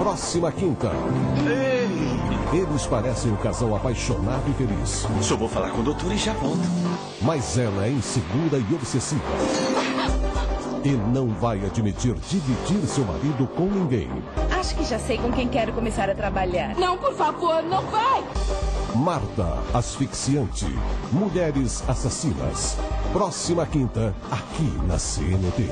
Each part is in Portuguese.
Próxima quinta. Eles parecem um casal apaixonado e feliz. Só vou falar com o doutor e já volto. Mas ela é insegura e obsessiva. E não vai admitir dividir seu marido com ninguém. Acho que já sei com quem quero começar a trabalhar. Não, por favor, não vai! Marta, asfixiante. Mulheres assassinas. Próxima quinta, aqui na CNT.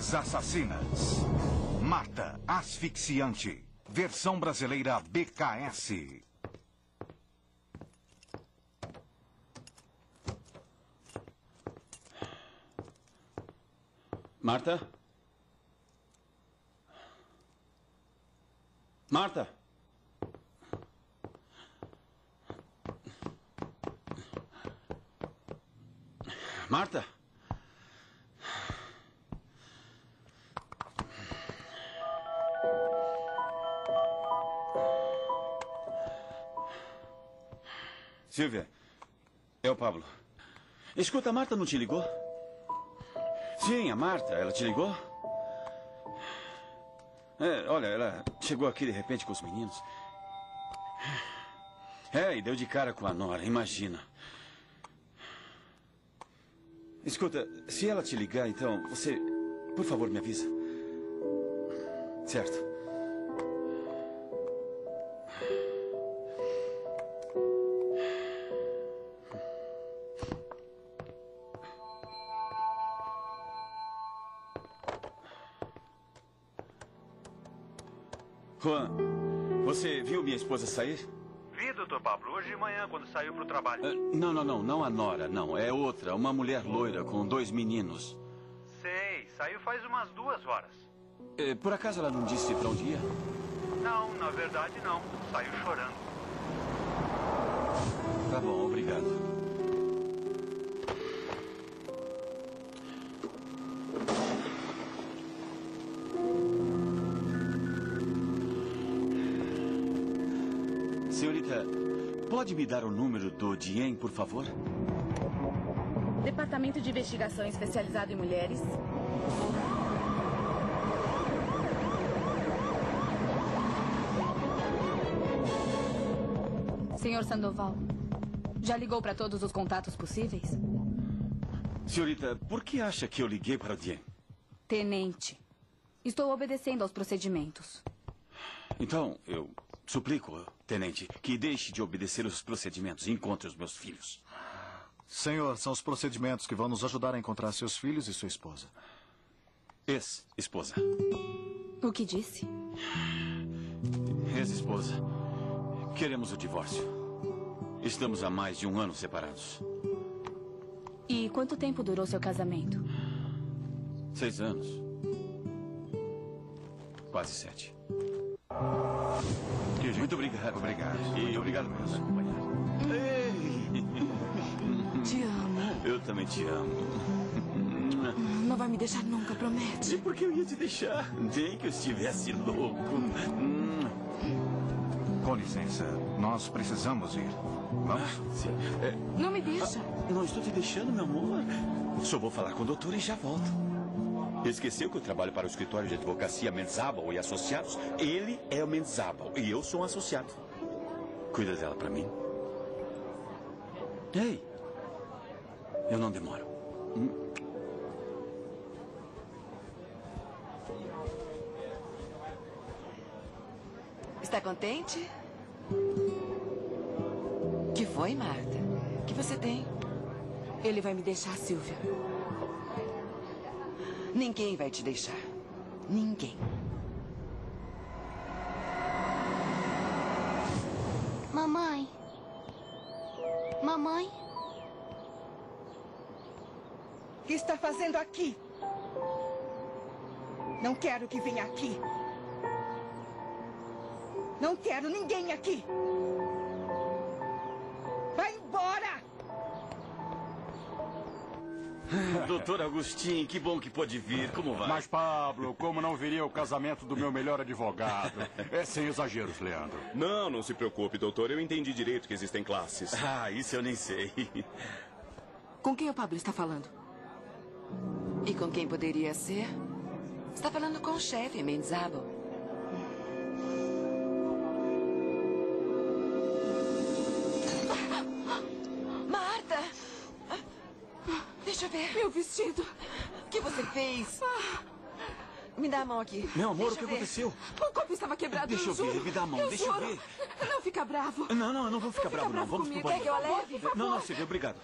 Mulheres assassinas. Mata asfixiante. Versão brasileira BKS. Marta? Marta? Marta? Escuta, a Marta não te ligou? Sim, a Marta, ela te ligou? É, olha, ela chegou aqui de repente com os meninos. É, e deu de cara com a Nora, imagina. Escuta, se ela te ligar, então, você, por favor, me avisa. Certo. Esposa sair? Vi, doutor Pablo, hoje de manhã, quando saiu pro trabalho. Ah, não, não, não, não a Nora, não. É outra, uma mulher loira com dois meninos. Sei, saiu faz umas duas horas. Eh, por acaso ela não disse pra onde ia? Não, na verdade não. Saiu chorando. Tá bom, obrigado. Pode me dar o número do Dien, por favor? Departamento de Investigação Especializado em Mulheres. Senhor Sandoval, já ligou para todos os contatos possíveis? Senhorita, por que acha que eu liguei para o Dien? Tenente, estou obedecendo aos procedimentos. Então, eu suplico, tenente, que deixe de obedecer os procedimentos e encontre os meus filhos. Senhor, são os procedimentos que vão nos ajudar a encontrar seus filhos e sua esposa. Ex-esposa. O que disse? Ex-esposa. Queremos o divórcio. Estamos há mais de um ano separados. E quanto tempo durou seu casamento? Seis anos. Quase sete. Muito obrigado. Obrigado. E obrigado nos acompanhar. Te amo. Eu também te amo. Não vai me deixar nunca, promete. E por que eu ia te deixar? Nem que eu estivesse louco. Hum. Com licença, nós precisamos ir. Vamos? Sim. É, Não me deixa. eu não estou te deixando, meu amor. Só vou falar com o doutor e já volto. Esqueceu que eu trabalho para o escritório de advocacia Menzabal e Associados? Ele é o Menzabal e eu sou um associado. Cuida dela para mim. Ei, eu não demoro. Hum. Está contente? Que foi, Marta? O que você tem? Ele vai me deixar, Silvia. Ninguém vai te deixar. Ninguém. Mamãe. Mamãe? O que está fazendo aqui? Não quero que venha aqui. Não quero ninguém aqui. Doutor Agostinho, que bom que pôde vir. Como vai? Mas, Pablo, como não viria o casamento do meu melhor advogado? É sem exageros, Leandro. Não, não se preocupe, doutor. Eu entendi direito que existem classes. Ah, isso eu nem sei. Com quem o Pablo está falando? E com quem poderia ser? Está falando com o chefe, Menzabel. Vestido. O que você fez? Me dá a mão aqui. Meu amor, Deixa o que eu ver. aconteceu? O copo estava quebrado, Deixa eu juro. ver, me dá a mão, deixa eu juro. ver. Não fica bravo. Não, não, eu não vou ficar Não fica bravo, não. bravo Vamos comigo. pro Quer que eu banheiro. leve? Não, não. Silvia, obrigado.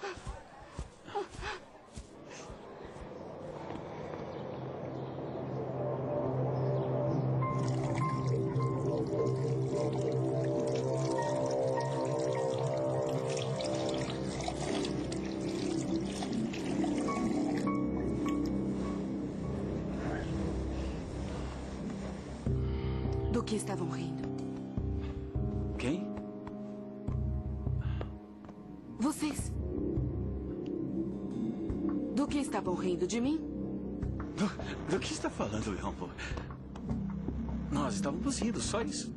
Estávamos rindo, só isso.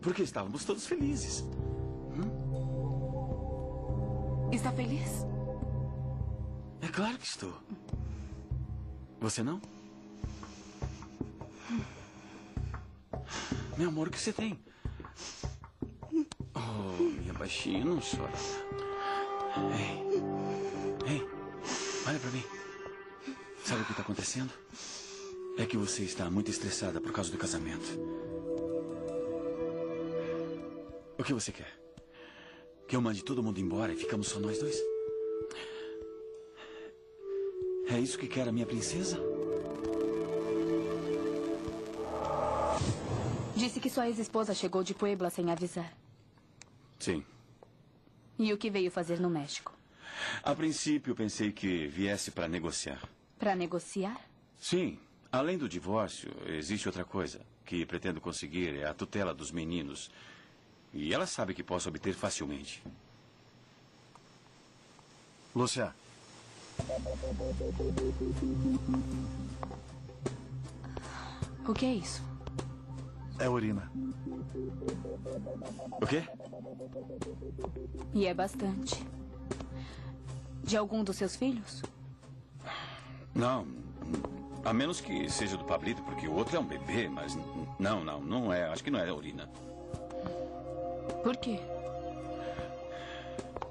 Porque estávamos todos felizes. Está feliz? É claro que estou. Você não? Meu amor, o que você tem? Oh, minha baixinha, não chora. Ei, ei, olha pra mim. Sabe o que está acontecendo? É que você está muito estressada por causa do casamento. O que você quer? Que eu mande todo mundo embora e ficamos só nós dois? É isso que quer a minha princesa? Disse que sua ex-esposa chegou de Puebla sem avisar. Sim. E o que veio fazer no México? A princípio, pensei que viesse para negociar. Para negociar? Sim. Além do divórcio, existe outra coisa que pretendo conseguir: é a tutela dos meninos. E ela sabe que posso obter facilmente. Lúcia, O que é isso? é urina. O quê? E é bastante. De algum dos seus filhos? Não. A menos que seja do Pablito, porque o outro é um bebê, mas não, não, não é. Acho que não é urina. Por quê?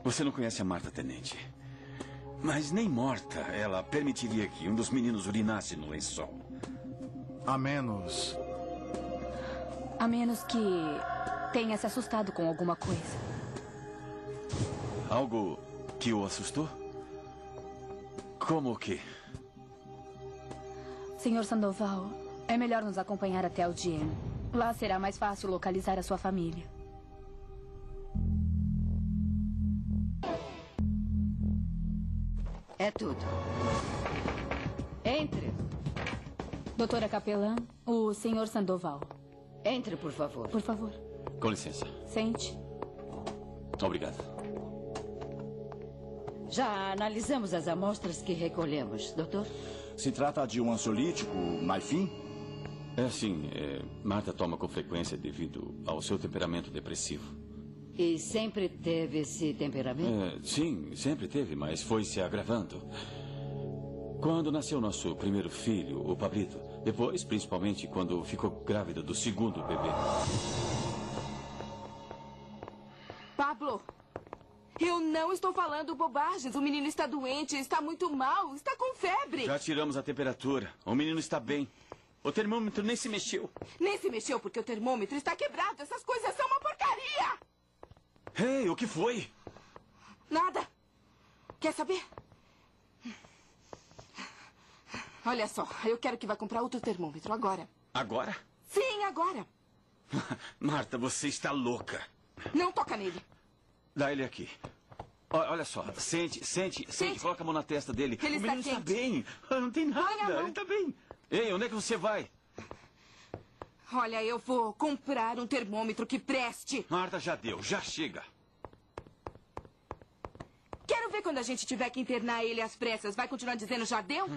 Você não conhece a Marta Tenente. Mas nem morta ela permitiria que um dos meninos urinasse no lençol. A menos. A menos que tenha se assustado com alguma coisa. Algo que o assustou? Como o quê? Senhor Sandoval, é melhor nos acompanhar até o DM. Lá será mais fácil localizar a sua família. É tudo. Entre. Doutora Capelã, o senhor Sandoval. Entre, por favor. Por favor, Com licença. sente. Obrigado. Já analisamos as amostras que recolhemos, doutor? Se trata de um ansiolítico, Naifim? É sim. É, Marta toma com frequência devido ao seu temperamento depressivo. E sempre teve esse temperamento? É, sim, sempre teve, mas foi se agravando. Quando nasceu nosso primeiro filho, o Pablito. Depois, principalmente, quando ficou grávida do segundo bebê. Não estou falando bobagens. O menino está doente, está muito mal, está com febre. Já tiramos a temperatura. O menino está bem. O termômetro nem se mexeu. Nem se mexeu porque o termômetro está quebrado. Essas coisas são uma porcaria. Ei, o que foi? Nada. Quer saber? Olha só, eu quero que vá comprar outro termômetro agora. Agora? Sim, agora. Marta, você está louca. Não toca nele. Dá ele aqui. Olha só, sente, sente, sente, coloca a mão na testa dele. Ele o está menino está quente. bem. Ah, Não tem nada, ele está bem. Ei, onde é que você vai? Olha, eu vou comprar um termômetro que preste. Marta, já deu, já chega. Quero ver quando a gente tiver que internar ele às pressas. Vai continuar dizendo já deu?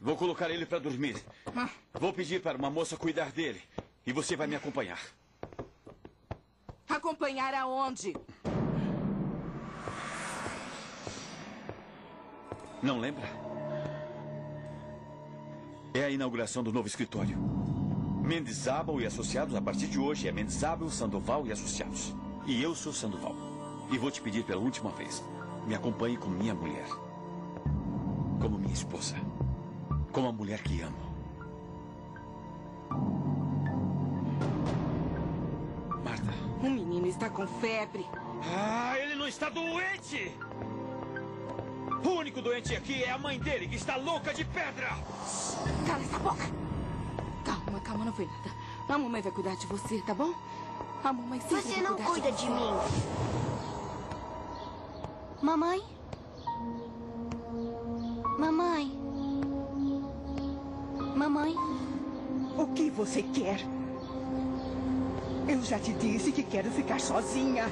Vou colocar ele para dormir. Ah. Vou pedir para uma moça cuidar dele. E você vai me acompanhar. Acompanhar aonde? Não lembra? É a inauguração do novo escritório. Mendes-Abel e Associados, a partir de hoje, é Mendes-Abel, Sandoval e Associados. E eu sou Sandoval. E vou te pedir pela última vez, me acompanhe como minha mulher. Como minha esposa. Como a mulher que amo. Marta. O menino está com febre. Ah, ele não está doente! O único doente aqui é a mãe dele, que está louca de pedra! Cala essa boca! Calma, calma, não foi nada. A mamãe vai cuidar de você, tá bom? A mamãe sempre Você vai não cuidar cuida de, de você. mim. Mamãe? Mamãe? Mamãe? O que você quer? Eu já te disse que quero ficar sozinha.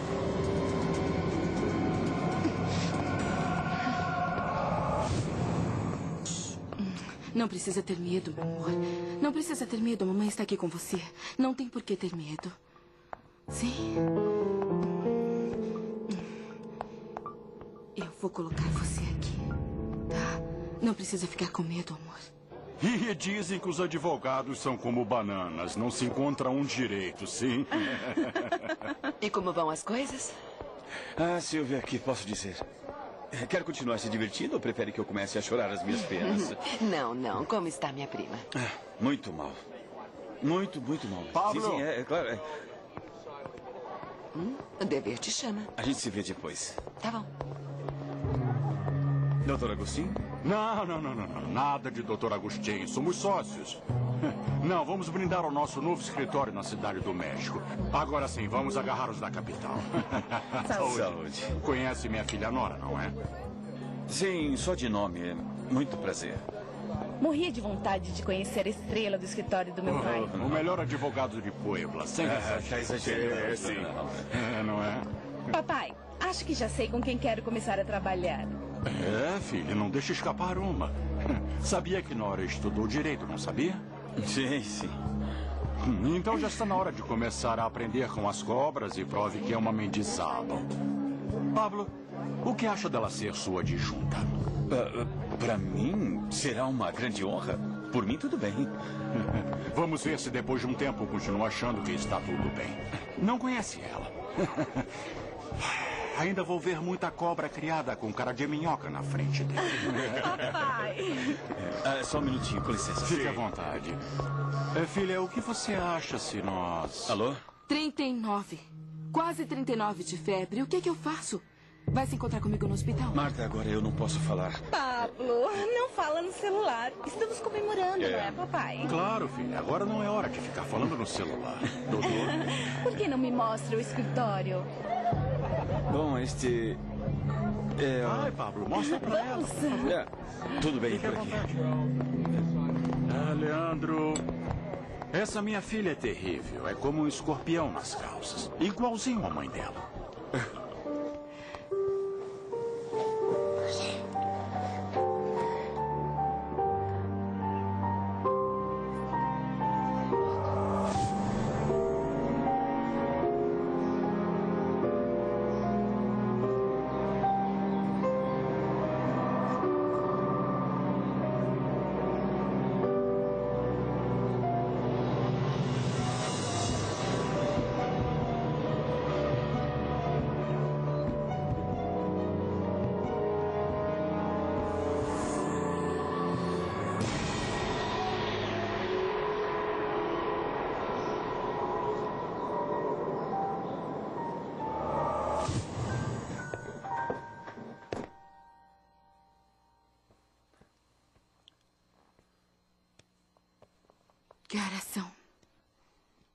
Não precisa ter medo, meu amor. Não precisa ter medo. A mamãe está aqui com você. Não tem por que ter medo. Sim? Eu vou colocar você aqui. Tá? Não precisa ficar com medo, amor. E dizem que os advogados são como bananas, não se encontra um direito, sim? E como vão as coisas? Ah, Silvia, aqui posso dizer. Quer continuar se divertindo ou prefere que eu comece a chorar as minhas penas? Não, não. Como está minha prima? Ah, muito mal. Muito, muito mal. Pablo. Sim, sim, é, é claro. é. O dever te chama. A gente se vê depois. Tá bom. Doutor Agostinho? Não, não, não, não, não. Nada de Dr. Agostinho. Somos sócios. Não, vamos brindar ao nosso novo escritório na cidade do México. Agora sim, vamos agarrar os da capital. Saúde. Saúde. Conhece minha filha Nora, não é? Sim, só de nome. é Muito prazer. Morria de vontade de conhecer a estrela do escritório do meu pai. O melhor advogado de Puebla, sem Ah, exagero. tá exagerando. É, sim. É, não é? Papai, acho que já sei com quem quero começar a trabalhar. É, filha, não deixa escapar uma. Sabia que Nora estudou direito, não sabia? Sim, sim. Então já está na hora de começar a aprender com as cobras e prove que é uma mendizável. Pablo, o que acha dela ser sua adjunta? Para mim, será uma grande honra. Por mim, tudo bem. Vamos ver se depois de um tempo continua achando que está tudo bem. Não conhece ela. Ainda vou ver muita cobra criada com cara de minhoca na frente dele. Papai! Ah, só um minutinho, com licença. Fique à vontade. É, filha, o que você acha se nós... Alô? 39. Quase 39 de febre. O que é que eu faço? Vai se encontrar comigo no hospital? Marta, agora eu não posso falar. Pablo, não fala no celular. Estamos comemorando, É. não é, papai? Claro, filha. Agora não é hora de ficar falando no celular. Doutor? Por que não me mostra o escritório? Bom, este. É. Ai, Pablo, mostra pra ela. É, tudo bem por aqui. Ah, Leandro. Essa minha filha é terrível. É como um escorpião nas calças. Igualzinho a mãe dela.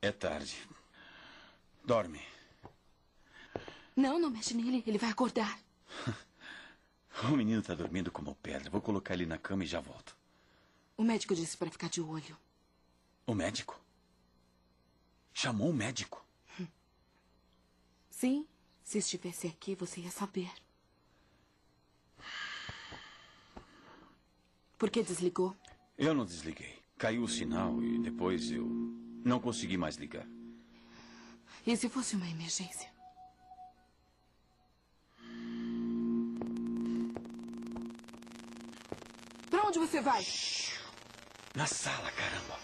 É tarde. Dorme. Não, não mexe nele. Ele vai acordar. O menino está dormindo como pedra. Vou colocar ele na cama e já volto. O médico disse para ficar de olho. O médico? Chamou o médico? Sim, se estivesse aqui, você ia saber. Por que desligou? Eu não desliguei. Caiu o sinal e depois eu não consegui mais ligar. E se fosse uma emergência? Para onde você vai? Na sala, caramba.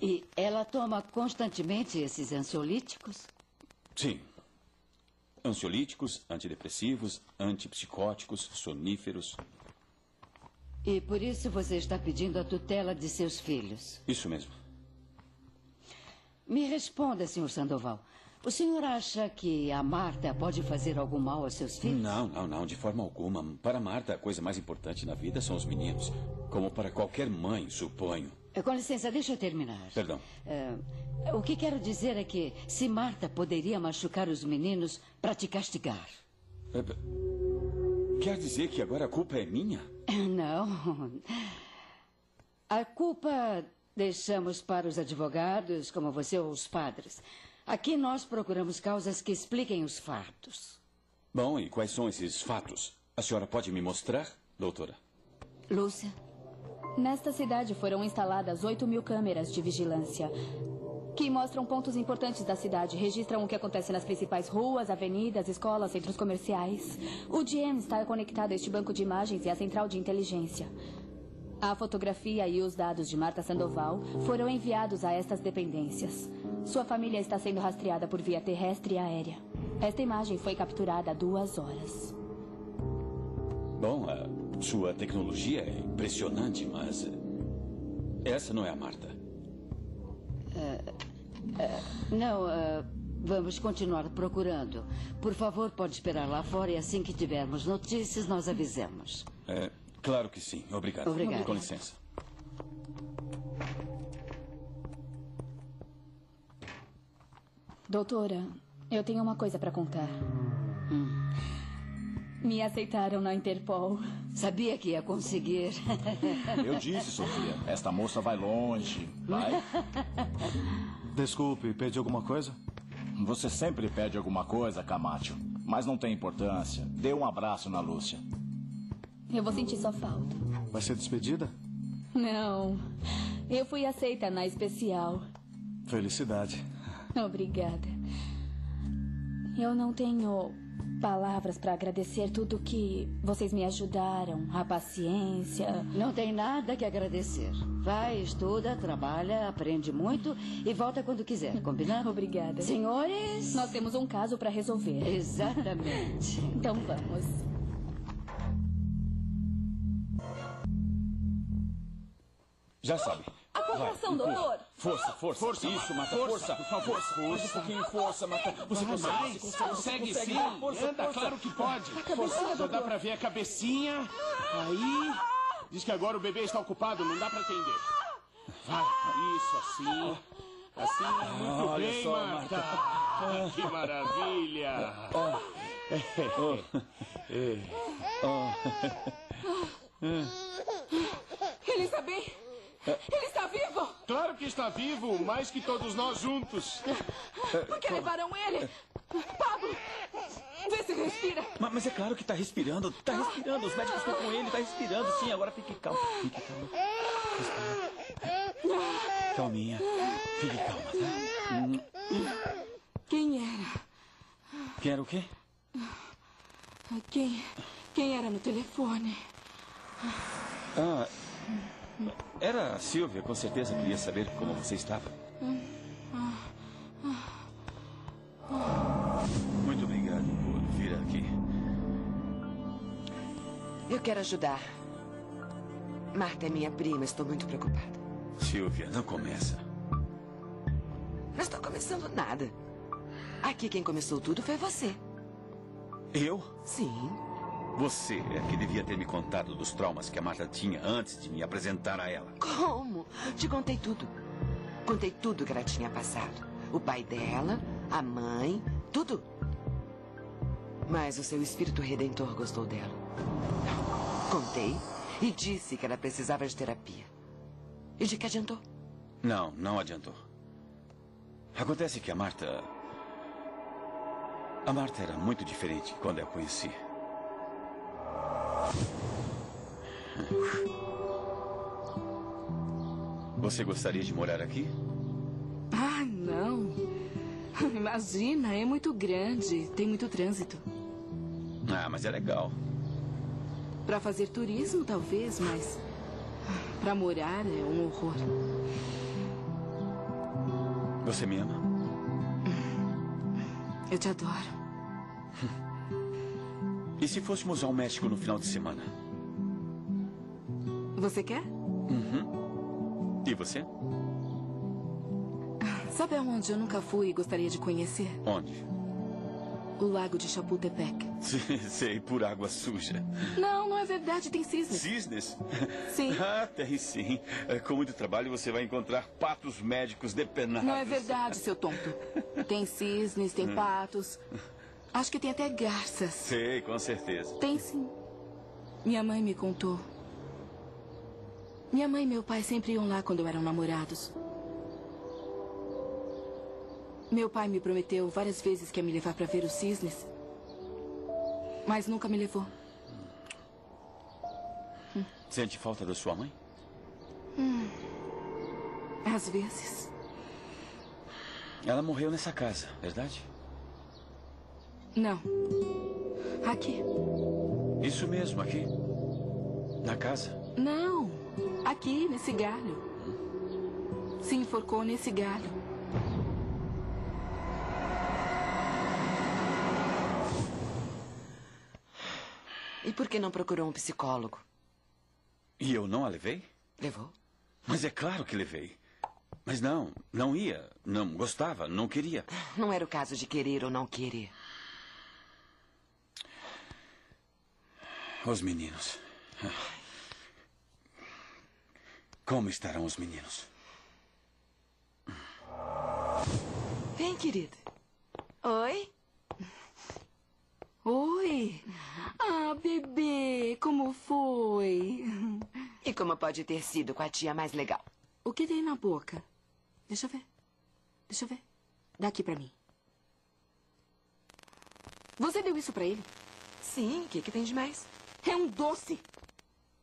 E ela toma constantemente esses ansiolíticos? Sim. Ansiolíticos, antidepressivos, antipsicóticos, soníferos. E por isso você está pedindo a tutela de seus filhos? Isso mesmo. Me responda, Sr. Sandoval. O senhor acha que a Marta pode fazer algum mal aos seus filhos? Não, não, não, de forma alguma. Para Marta, a coisa mais importante na vida são os meninos. Como para qualquer mãe, suponho. Eh, Com licença, deixa eu terminar. Perdão. Eh, o que quero dizer é que se Marta poderia machucar os meninos para te castigar. É, Quer dizer que agora a culpa é minha? Não. A culpa deixamos para os advogados, como você ou os padres. Aqui nós procuramos causas que expliquem os fatos. Bom, e quais são esses fatos? A senhora pode me mostrar, doutora? Lúcia? Nesta cidade foram instaladas 8 mil câmeras de vigilância que mostram pontos importantes da cidade, registram o que acontece nas principais ruas, avenidas, escolas, centros comerciais. O GM está conectado a este banco de imagens e à central de inteligência. A fotografia e os dados de Marta Sandoval foram enviados a estas dependências. Sua família está sendo rastreada por via terrestre e aérea. Esta imagem foi capturada há duas horas. Bom, a sua tecnologia é impressionante, mas. eh, Essa não é a Marta. Eh, não, eh, vamos continuar procurando. Por favor, pode esperar lá fora e assim que tivermos notícias, nós avisamos. É, claro que sim. Obrigado. Obrigada. Com licença. Doutora, eu tenho uma coisa para contar. Me aceitaram na Interpol. Sabia que ia conseguir. Eu disse, Sofia, esta moça vai longe. Vai. Desculpe, pedi alguma coisa? Você sempre pede alguma coisa, Camacho. Mas não tem importância. Dê um abraço na Lúcia. Eu vou sentir sua falta. Vai ser despedida? Não. Eu fui aceita na especial. Felicidade. Obrigada. Eu não tenho palavras para agradecer tudo que vocês me ajudaram, a paciência. Não tem nada que agradecer. Vai, estuda, trabalha, aprende muito e volta quando quiser, combinado? Obrigada. Senhores? Nós temos um caso para resolver. Exatamente. então vamos. Já sabe. Doutor. Força, força. Força. Isso, Marta. Força, Força. por favor. Força. Mais um pouquinho. Força, Marta. Você consegue. mais. Você consegue. sim. Força, Anda, força. claro que pode. Força. Já dá pra ver a cabecinha. Aí. Diz que agora o bebê está ocupado, não dá pra atender. Vai. Isso, assim. Assim, muito olha bem, só, Marta. Que maravilha. Ele está bem? Ele está vivo? Claro que está vivo, mais que todos nós juntos. Por que levaram ele? Pablo! Vê se respira. Mas, mas é claro que tá respirando. Tá respirando. Os médicos estão com ele. Tá respirando. Sim, agora fique calmo. Fique calmo. Respira. Calminha. Fique calma, tá? Quem era? Quer o quê? Quem, quem era no telefone? Ah, era a Silvia. Com certeza queria saber como você estava. Muito obrigado por vir aqui. Eu quero ajudar. Marta é minha prima, estou muito preocupada. Silvia, não começa. Não estou começando nada. Aqui quem começou tudo foi você. Eu? Sim. Você é que devia ter me contado dos traumas que a Marta tinha antes de me apresentar a ela. Como? Te contei tudo. Contei tudo que ela tinha passado. O pai dela, a mãe, tudo. Mas o seu espírito redentor gostou dela. Contei e disse que ela precisava de terapia. E de que adiantou? Não, não adiantou. Acontece que a Marta. A Marta era muito diferente quando eu a conheci. Você gostaria de morar aqui? Ah, não. Imagina, é muito grande. Tem muito trânsito. Ah, mas é legal. Para fazer turismo, talvez, mas. Para morar é um horror. Você me ama? Eu te adoro. E se fôssemos ao México no final de semana? Você quer? Uhum. E você? Sabe aonde eu nunca fui e gostaria de conhecer? Onde? O lago de Chapultepec. Sei, por água suja. Não, não é verdade, tem cisnes. Cisnes? Sim. Ah, tem sim. Com muito trabalho você vai encontrar patos médicos depenados. Não é verdade, seu tonto. Tem cisnes, tem patos. Acho que tem até garças. Sei, com certeza. Tem sim. Minha mãe me contou. Minha mãe e meu pai sempre iam lá quando eram namorados. Meu pai me prometeu várias vezes que ia me levar para ver os cisnes. Mas nunca me levou. Sente falta da sua mãe? Hum. Às vezes. Ela morreu nessa casa, verdade? Não. Aqui. Isso mesmo, aqui. Na casa. Não. Aqui, nesse galho. Se enforcou nesse galho. E por que não procurou um psicólogo? E eu não a levei? Levou? Mas é claro que levei. Mas não, não ia, não gostava, não queria. Não era o caso de querer ou não querer. Os meninos. Como estarão os meninos? Vem, querida. Oi? Oi. Ah, bebê, como foi? E como pode ter sido com a tia mais legal? O que tem na boca? Deixa eu ver. Deixa eu ver. Dá aqui pra mim. Você deu isso pra ele? Sim, o que, que tem de mais? É um doce.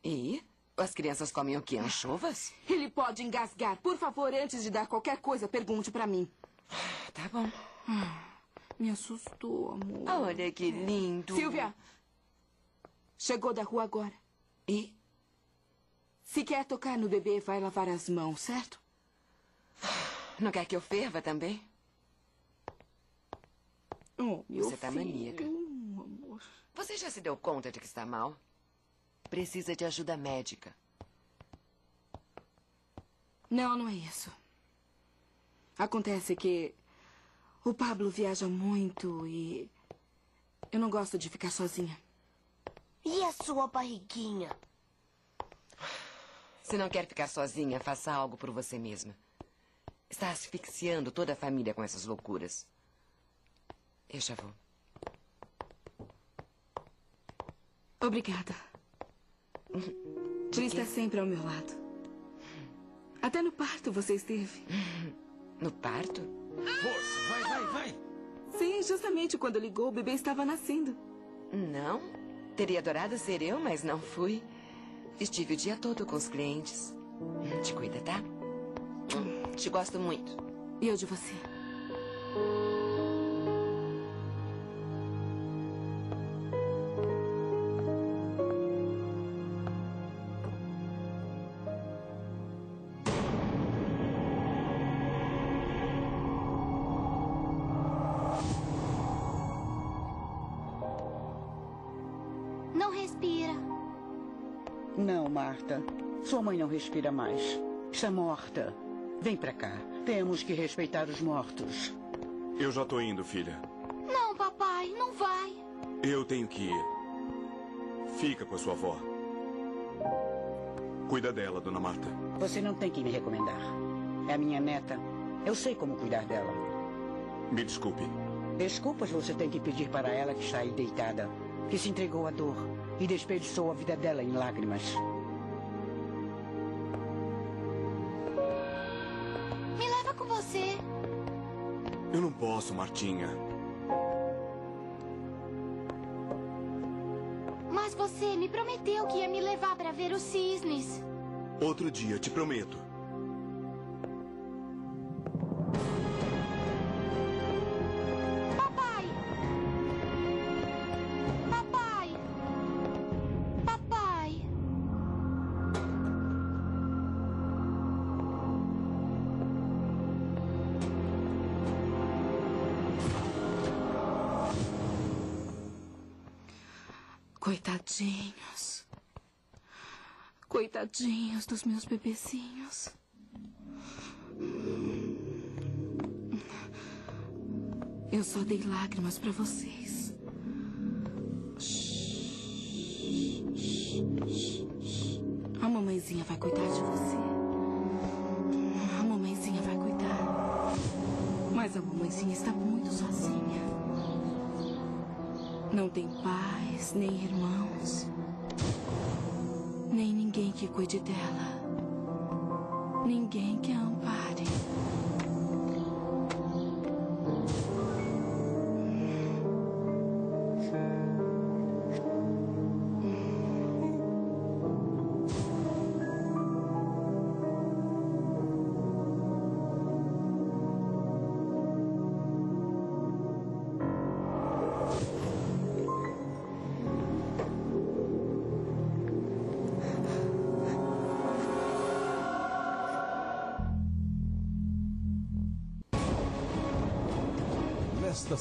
E? As crianças comem o quê? Anchovas? Ele pode engasgar. Por favor, antes de dar qualquer coisa, pergunte pra mim. Tá bom. Me assustou, amor. Olha que lindo. Silvia! Chegou da rua agora. E? Se quer tocar no bebê, vai lavar as mãos, certo? Não quer que eu ferva também? Oh, Você tá filho, maníaca. Você já se deu conta de que está mal? Precisa de ajuda médica. Não, não é isso. Acontece que o Pablo viaja muito e eu não gosto de ficar sozinha. E a sua barriguinha? Se não quer ficar sozinha, faça algo por você mesma. Está asfixiando toda a família com essas loucuras. Eu já vou. Obrigada. Por estar sempre ao meu lado. Até no parto você esteve. No parto? Força, vai, vai, vai. Sim, justamente quando ligou, o bebê estava nascendo. Não. Teria adorado ser eu, mas não fui. Estive o dia todo com os clientes. Te cuida, tá? Te gosto muito. E eu de você. Não, Marta. Sua mãe não respira mais. Está morta. Vem pra cá. Temos que respeitar os mortos. Eu já tô indo, filha. Não, papai, não vai. Eu tenho que ir. Fica com a sua avó. Cuida dela, dona Marta. Você não tem que me recomendar. É a minha neta. Eu sei como cuidar dela. Me desculpe. Desculpas você tem que pedir para ela que está aí deitada, que se entregou à dor e desperdiçou a vida dela em lágrimas. Posso, Martinha. Mas você me prometeu que ia me levar para ver os cisnes. Outro dia, te prometo. Dos meus bebezinhos. Eu só dei lágrimas para vocês. A mamãezinha vai cuidar de você. A mamãezinha vai cuidar. Mas a mamãezinha está muito sozinha. Não tem pais, nem irmãos. Nem ninguém que cuide dela. Ninguém que a ampare.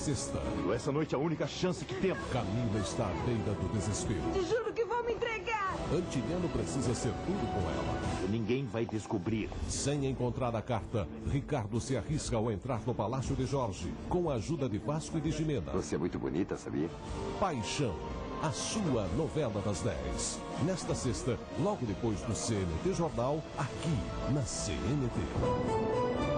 Sexta, Essa noite é a única chance que temos. Camila está à beira do desespero. Te juro que vou me entregar. Antiliano precisa ser tudo com ela. Ninguém vai descobrir. Sem encontrar a carta, Ricardo se arrisca ao entrar no Palácio de Jorge, com a ajuda de Vasco e de Jimena. Você é muito bonita, sabia? Paixão, a sua novela das 10. Nesta sexta, logo depois do CNT Jornal, aqui na CNT.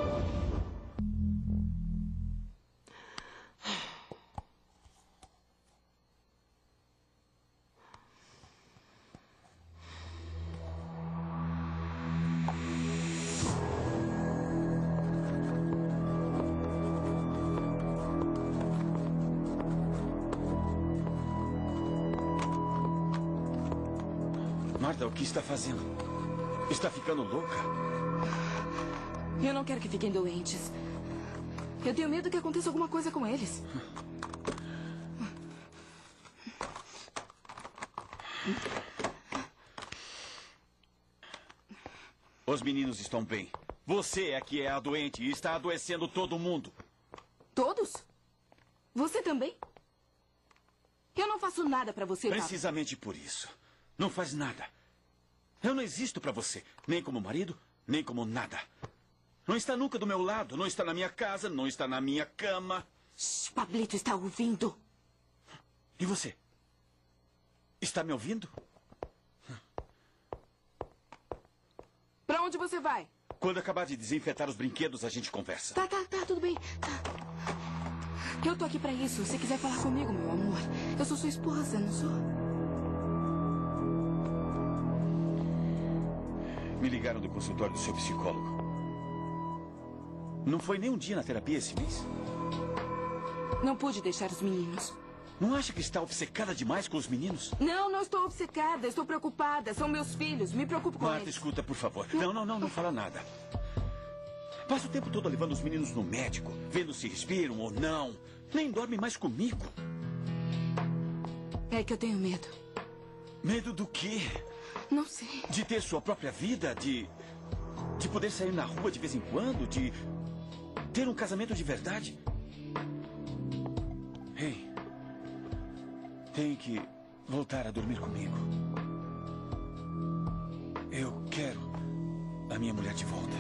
O que está fazendo? Está ficando louca? Eu não quero que fiquem doentes. Eu tenho medo que aconteça alguma coisa com eles. Os meninos estão bem. Você é que é a doente e está adoecendo todo mundo. Todos? Você também? Eu não faço nada pra você. Precisamente por isso. Não faz nada. Eu não existo pra você. Nem como marido, nem como nada. Não está nunca do meu lado. Não está na minha casa, não está na minha cama. Shh, Pablito está ouvindo. E você? Está me ouvindo? Pra onde você vai? Quando acabar de desinfetar os brinquedos, a gente conversa. Tá, tá, tá, tudo bem. Tá. Eu tô aqui pra isso. Se quiser falar comigo, meu amor. Eu sou sua esposa, não sou? Me ligaram do consultório do seu psicólogo. Não foi nem um dia na terapia esse mês? Não pude deixar os meninos. Não acha que está obcecada demais com os meninos? Não, não estou obcecada. Estou preocupada. São meus filhos. Me preocupo com Marta, eles. escuta, por favor. Não, não, não, não fala nada. Passa o tempo todo levando os meninos no médico, vendo se respiram ou não. Nem dorme mais comigo. É que eu tenho medo. Medo do quê? Não sei. De ter sua própria vida? De. de poder sair na rua de vez em quando? De. ter um casamento de verdade? Ei. Tem que voltar a dormir comigo. Eu quero a minha mulher de volta.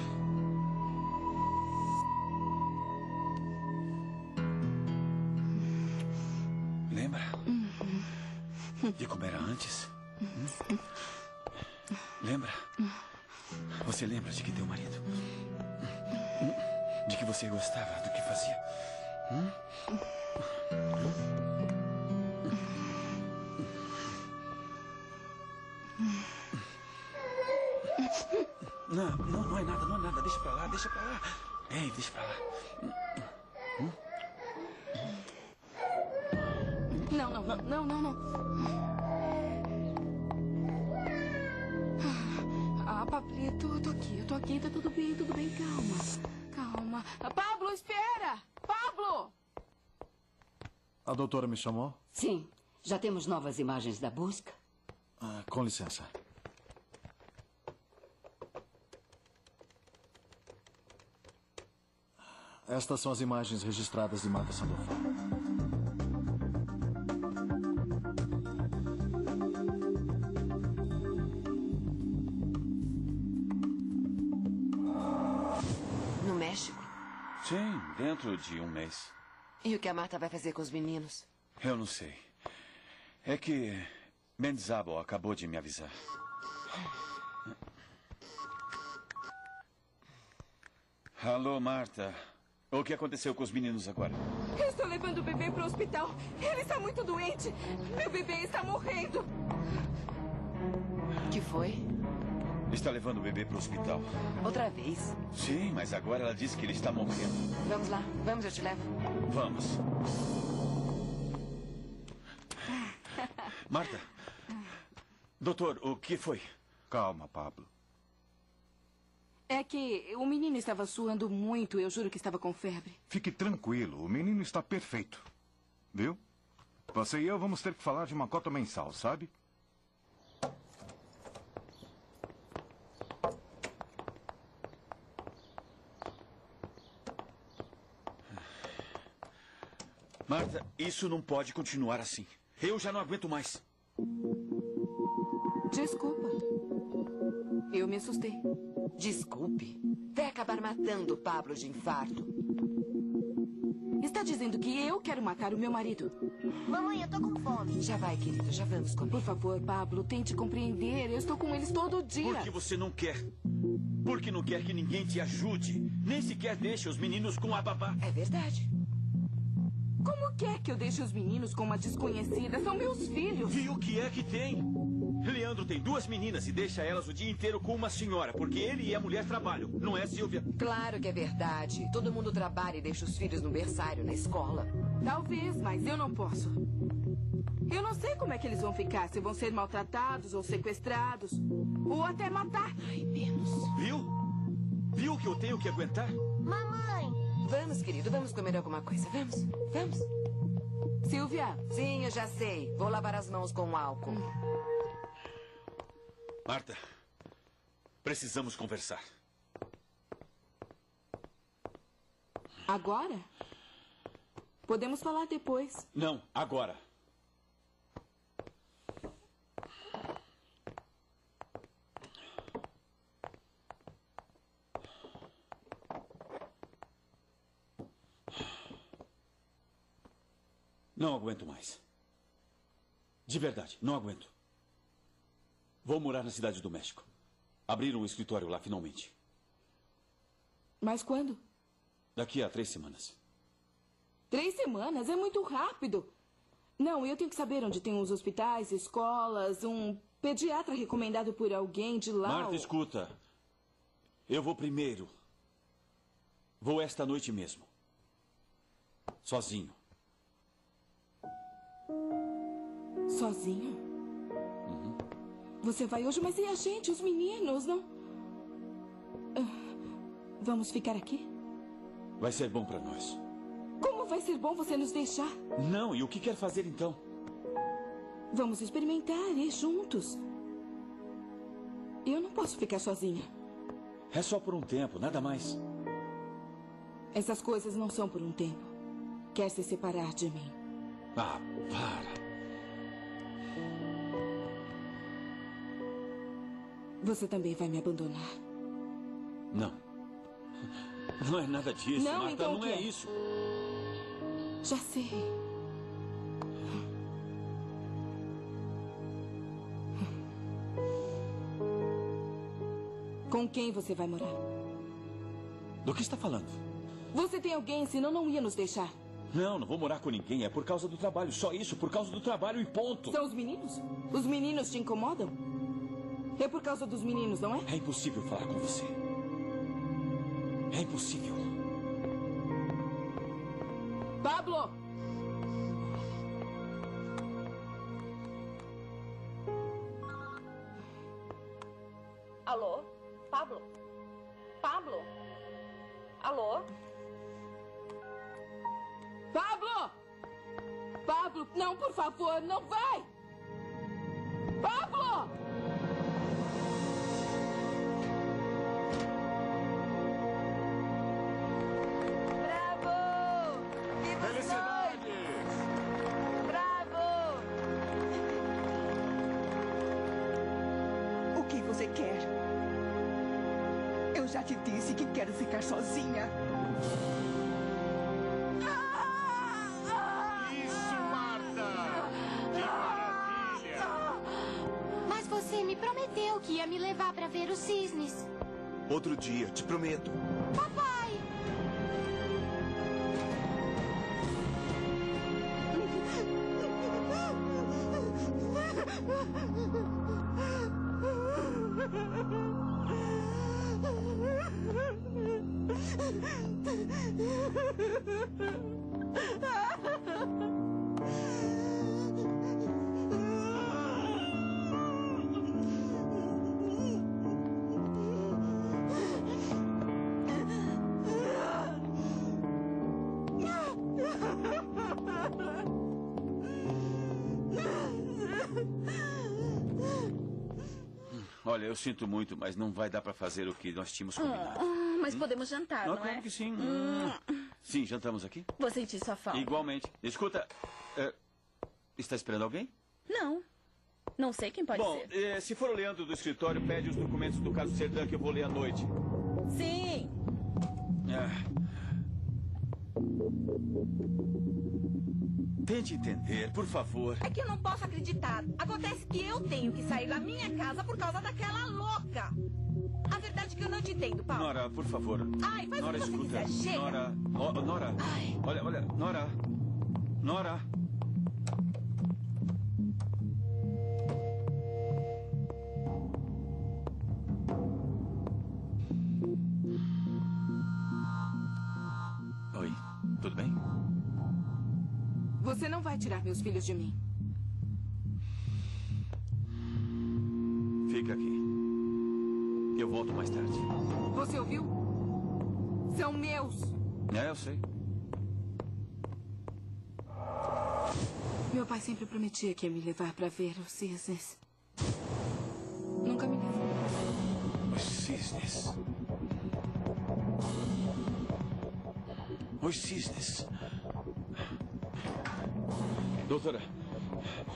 Lembra? De como era antes? Hum? Lembra? Você lembra de que teu marido? De que você gostava do que fazia? Não, não, não é nada, não é nada. Deixa pra lá, deixa pra lá. Ei, deixa pra lá. Hum? Não, não, não, não, não, Pablito, eu tô aqui, eu tô aqui, tá tudo bem, tudo bem, calma. Calma. Pablo, espera! Pablo! A doutora me chamou? Sim. Já temos novas imagens da busca? Ah, com licença. Estas são as imagens registradas de Mata Sandoval. Dentro de um mês. E o que a Marta vai fazer com os meninos? Eu não sei. É que Menzábal acabou de me avisar. Alô, Marta. O que aconteceu com os meninos agora? Eu estou levando o bebê para o hospital. Ele está muito doente. Meu bebê está morrendo. O que foi? Está levando o bebê para o hospital. Outra vez? Sim, mas agora ela disse que ele está morrendo. Vamos lá. Vamos, eu te levo. Vamos. Marta. Doutor, o que foi? Calma, Pablo. É que o menino estava suando muito, eu juro que estava com febre. Fique tranquilo, o menino está perfeito. Viu? Você e eu vamos ter que falar de uma cota mensal, sabe? Marta, isso não pode continuar assim. Eu já não aguento mais. Desculpa. Eu me assustei. Desculpe. Vai acabar matando o Pablo de infarto. Está dizendo que eu quero matar o meu marido. Mamãe, eu tô com fome. Já vai, querido, já vamos comer. Por favor, Pablo, tente compreender. Eu estou com eles todo dia. Por que você não quer? Porque não quer que ninguém te ajude. Nem sequer deixe os meninos com a babá. É verdade. Como quer que eu deixe os meninos com uma desconhecida? São meus filhos. E o que é que tem? Leandro tem duas meninas e deixa elas o dia inteiro com uma senhora, porque ele e a mulher trabalham, não é, Silvia? Claro que é verdade. Todo mundo trabalha e deixa os filhos no berçário, na escola. Talvez, mas eu não posso. Eu não sei como é que eles vão ficar, se vão ser maltratados ou sequestrados, ou até matar. Ai, menos. Viu? Viu que eu tenho que aguentar? Mamãe! Vamos, querido, vamos comer alguma coisa. Vamos, vamos. Silvia? Sim, eu já sei. Vou lavar as mãos com álcool. Marta, precisamos conversar. Agora? Podemos falar depois. Não, agora. Não aguento mais. De verdade, não aguento. Vou morar na cidade do México. Abriram um escritório lá, finalmente. Mas quando? Daqui a três semanas. Três semanas? É muito rápido. Não, eu tenho que saber onde tem uns hospitais, escolas, um pediatra recomendado por alguém de lá. Marta, ou- escuta. Eu vou primeiro. Vou esta noite mesmo. Sozinho. Sozinho? Você vai hoje, mas e a gente, os meninos, não? Ah, Vamos ficar aqui? Vai ser bom para nós. Como vai ser bom você nos deixar? Não, e o que quer fazer então? Vamos experimentar ir juntos. Eu não posso ficar sozinha. É só por um tempo, nada mais. Essas coisas não são por um tempo. Quer se separar de mim. Ah, para. Você também vai me abandonar. Não. Não é nada disso, não, Marta. Então, não é, é isso. Já sei. Com quem você vai morar? Do que está falando? Você tem alguém, senão não ia nos deixar. Não, não vou morar com ninguém. É por causa do trabalho. Só isso, por causa do trabalho e ponto. São os meninos? Os meninos te incomodam? É por causa dos meninos, não é? É impossível falar com você. É impossível. Te disse que quero ficar sozinha. Isso, Marta! Que maravilha! Mas você me prometeu que ia me levar pra ver os cisnes. Outro dia, te prometo. Papai! Olha, eu sinto muito, mas não vai dar para fazer o que nós tínhamos combinado. Ah, mas podemos jantar, não, claro é? que sim. Hum, Sim, jantamos aqui? Vou sentir sua falta. Igualmente. Escuta, é, está esperando alguém? Não. Não sei quem pode Bom, ser. é, se for o Leandro do escritório, pede os documentos do caso Serdã que eu vou ler à noite. Sim. Ah. Tente entender, por favor. É que eu não posso acreditar. Acontece que eu tenho que sair da minha casa por causa daquela louca. A verdade é que eu não te entendo, Paulo. Nora, por favor. Ai, faz o Nora, que você escuta. quiser. Chega. Nora, ó, Nora. Olha, olha, Nora. Nora. Tirar meus filhos de mim. Fica aqui. Eu volto mais tarde. Você ouviu? São meus. É, eu sei. Meu pai sempre prometia que ia me levar para ver os cisnes. Nunca me levou. Os cisnes. Os cisnes. Doutora,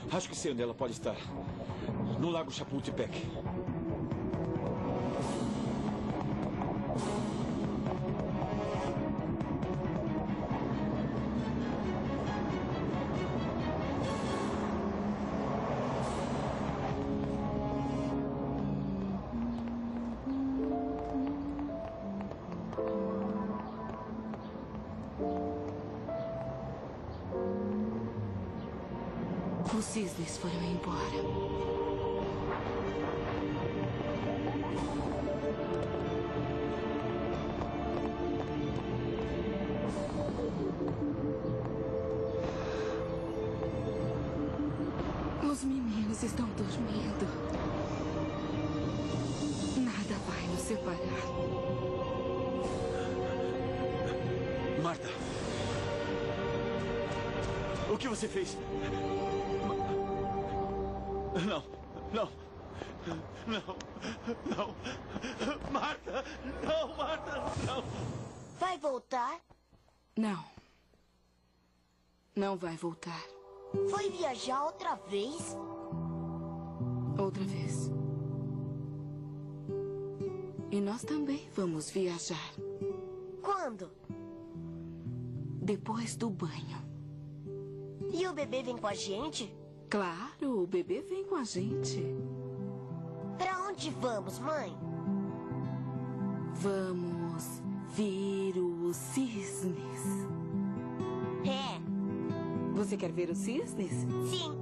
acho que sei onde ela pode estar. No Lago Chapultepec. Foram embora. Os meninos estão dormindo. Nada vai nos separar. Marta. O que você fez? Não. Marta! Não, Marta! Não! Vai voltar? Não. Não vai voltar. Foi viajar outra vez? Outra vez. E nós também vamos viajar. Quando? Depois do banho. E o bebê vem com a gente? Claro, o bebê vem com a gente. Onde vamos, mãe? Vamos ver os cisnes. É. Você quer ver os cisnes? Sim.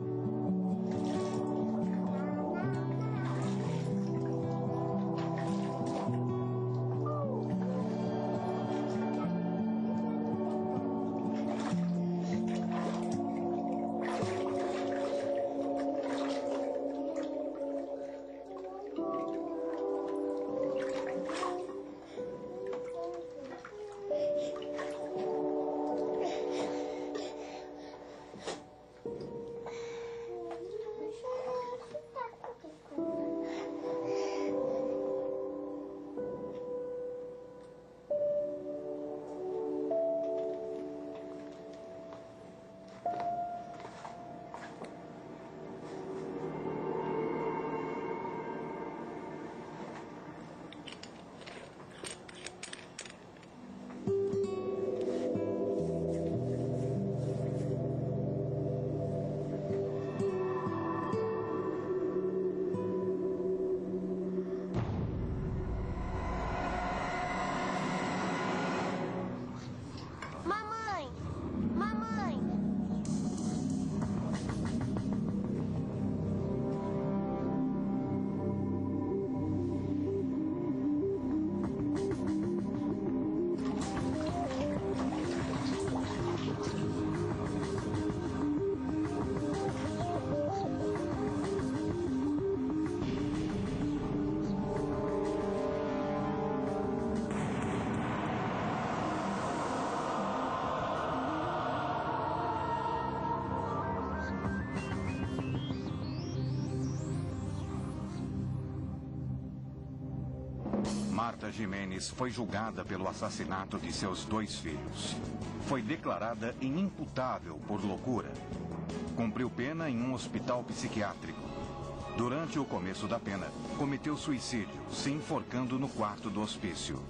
Marta Jimenez foi julgada pelo assassinato de seus dois filhos. Foi declarada inimputável por loucura. Cumpriu pena em um hospital psiquiátrico. Durante o começo da pena, cometeu suicídio, se enforcando no quarto do hospício.